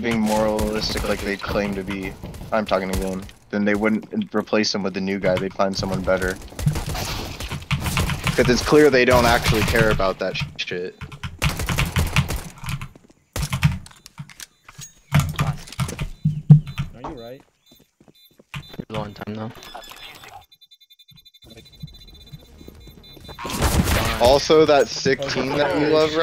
being moralistic like they claim to be, I'm talking to them, then they wouldn't replace him with the new guy. They'd find someone better. Because it's clear they don't actually care about that sh- shit. Are you right? A long time now. Also, that sick team that you love, right?